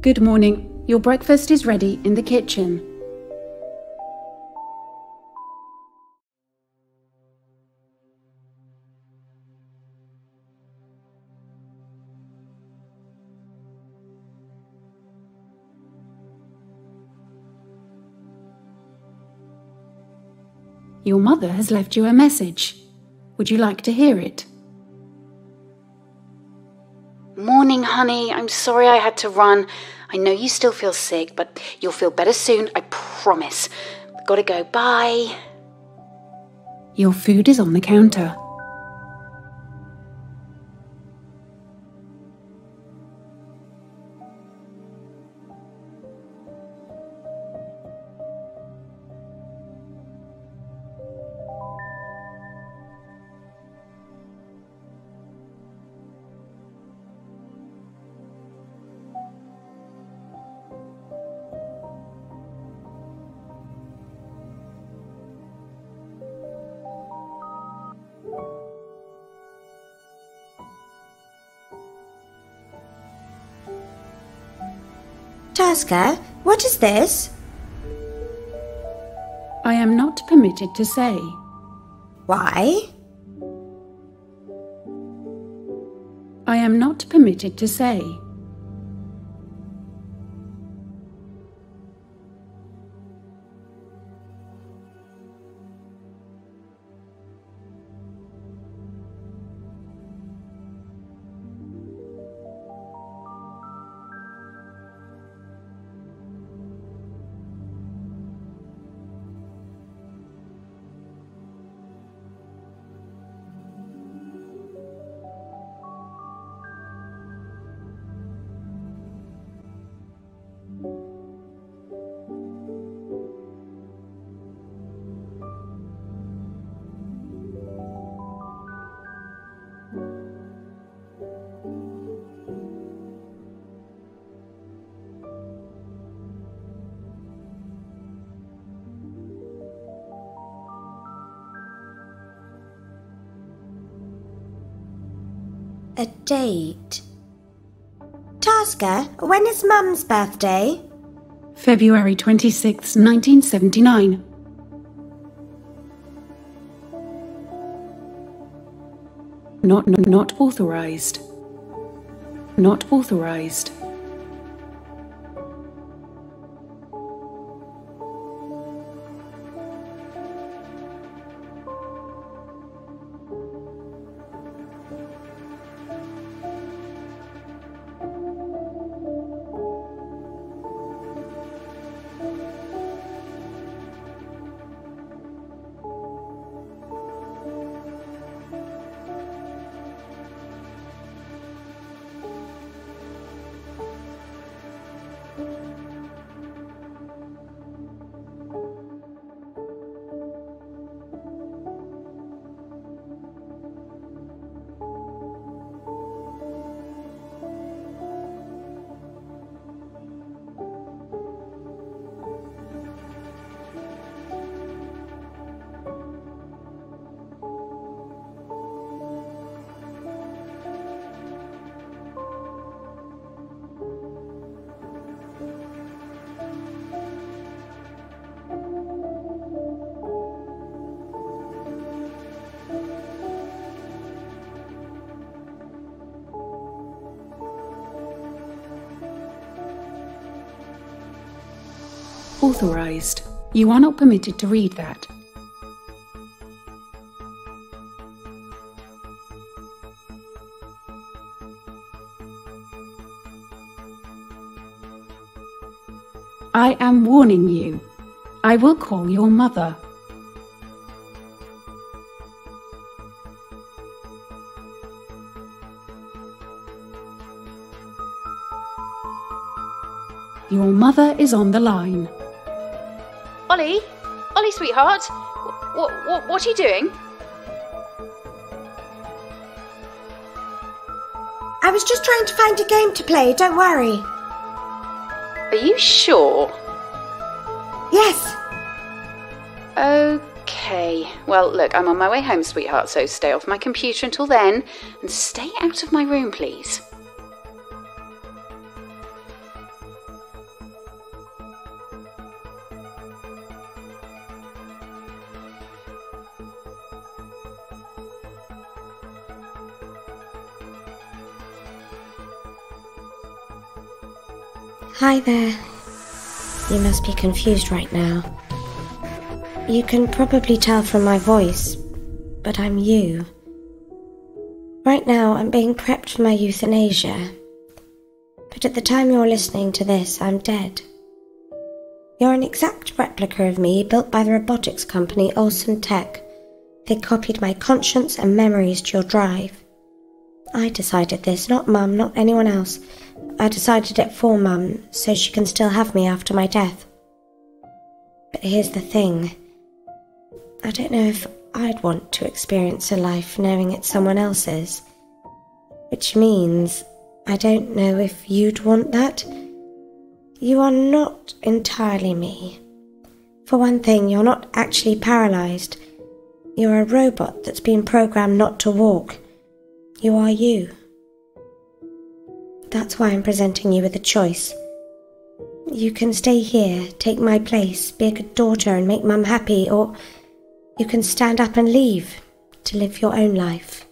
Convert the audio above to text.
Good morning. Your breakfast is ready in the kitchen. Your mother has left you a message. Would you like to hear it? Morning, honey. I'm sorry I had to run. I know you still feel sick, but you'll feel better soon, I promise. Gotta go. Bye. Your food is on the counter. Tasker, what is this? I am not permitted to say. Why? I am not permitted to say. A date. Tasker, when is Mum's birthday? February 26, 1979. Not, not, not authorized. Not authorized. Authorized. You are not permitted to read that. I am warning you. I will call your mother. Your mother is on the line. Ollie? Ollie, sweetheart? What, what, what are you doing? I was just trying to find a game to play, don't worry. Are you sure? Yes. Okay. Well, look, I'm on my way home, sweetheart, so stay off my computer until then and stay out of my room, please. Hi there. You must be confused right now. You can probably tell from my voice, but I'm you. Right now, I'm being prepped for my euthanasia. But at the time you're listening to this, I'm dead. You're an exact replica of me built by the robotics company Olsen Tech. They copied my conscience and memories to your drive. I decided this, not Mum, not anyone else. I decided it for Mum, so she can still have me after my death. But here's the thing I don't know if I'd want to experience a life knowing it's someone else's. Which means I don't know if you'd want that. You are not entirely me. For one thing, you're not actually paralyzed. You're a robot that's been programmed not to walk. You are you. That's why I'm presenting you with a choice. You can stay here, take my place, be a good daughter and make Mum happy, or you can stand up and leave to live your own life.